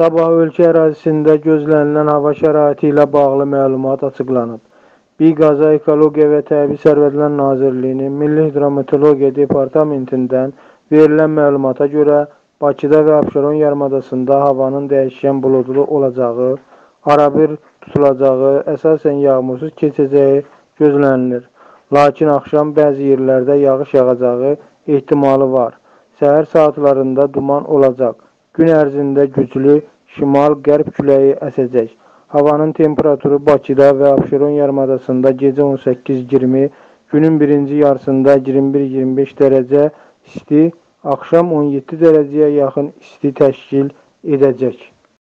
Sabah ölkə ərazisində gözlənilən hava şəraiti ilə bağlı məlumat açıqlanıb. Biqaza Ekologiya və Təbii Sərvətlər Nazirliyinin Milli Hidrometeorologiya Departamentindən verilən məlumata görə Bakıda və Abşeron yarımadasında havanın dəyişkən buludlu olacağı, arabir tutulacağı, əsasən yağmursuz keçəcəyi gözlənilir. Lakin axşam bəzi yerlərdə yağış yağacağı ehtimalı var. Səhər saatlarında duman olacaq. Gün ərzində güclü şimal-qərb küləyi əsəcək. Havanın temperaturu Bakıda və Abşeron yarımadasında gecə 18-20, günün birinci yarısında 21-25 dərəcə isti, axşam 17 dərəcəyə yaxın isti təşkil edəcək.